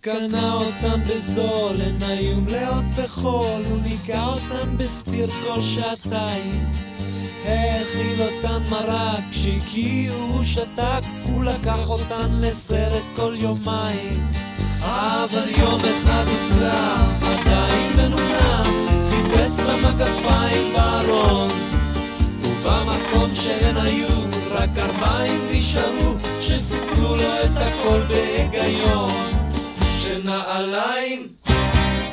קנה אותם בזול, הן היו מלאות בחול, הוא ניגע אותם בספיר כל שעתיים. האכיל אותן מרק, כשהגיעו הוא שתק, הוא לקח אותן לסרט כל יומיים. אבל יום אחד הוא קם, עדיין מנומנם, חיפש למגפיים בארון. ובמקום שהן היו, רק ארבעים נשארו, שסיפרו לו את הכל בהיגיון. שנעליים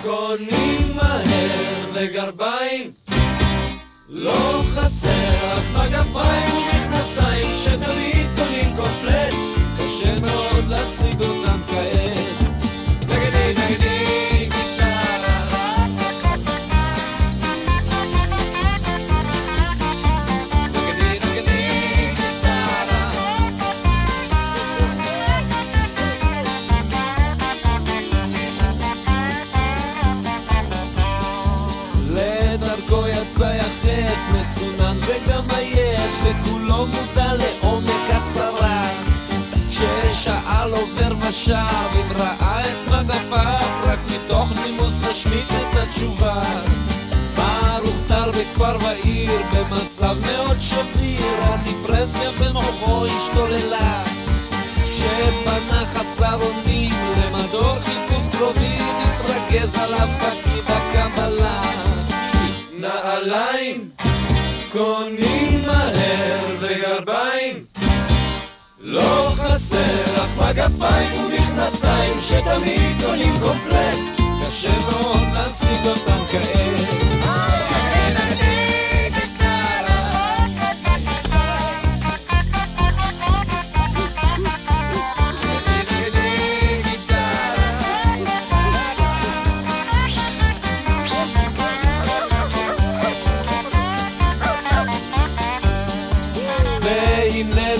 קונים מהר וגרביים. לא חסר, אף מגפיים ומכנסיים שתמיד קונים קומפלט שביר, הדיפרסיה במוחו השתוללה. כשפנה חסר אונים למדור חיפוש קרובים, התרגז עליו בקיא בקבלה. נעליים קונים מהר וגרביים לא חסר אף מגפיים ומכנסיים שתמיד קונים קומפלט קשה מאוד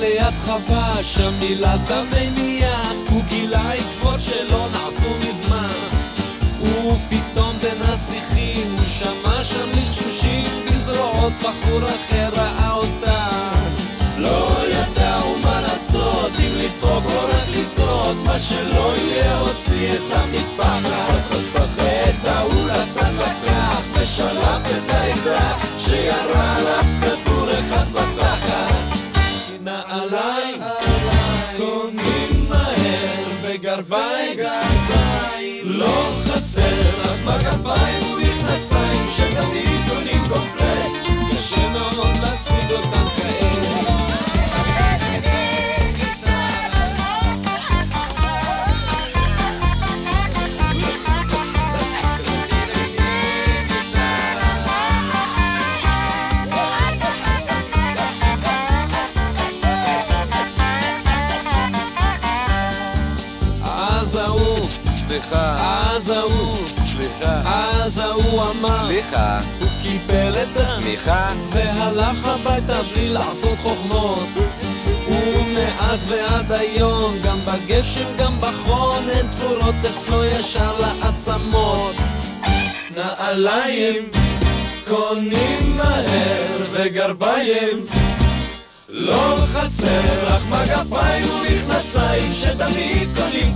ליד חווה, שם מילת המניעה, הוא גילה עקבות שלא נעשו מזמן. ופתאום בין השיחים, הוא שמע שם לחשושים, בזרועות בחור אחר ראה אותה. לא ידעו מה לעשות, אם לצחוק או רק לבכות, מה שלא יהיה הוציא את וגרביים לא חסר אף מגפיים ומכנסיים שתמיד קונים קומפלט. קשה מאוד להשיג סליחה, אז ההוא, סליחה, אז ההוא אמר סליחה, הוא קיבל את הסמיכה סליחה, והלך הביתה בלי לעשות חוכמות. ומאז ועד היום, גם בגשם גם בחון, הן תפורות אצלו ישר לעצמות. נעליים קונים מהר וגרביים. לא חסר, אך מגפיים ומכנסיים שתמיד קונים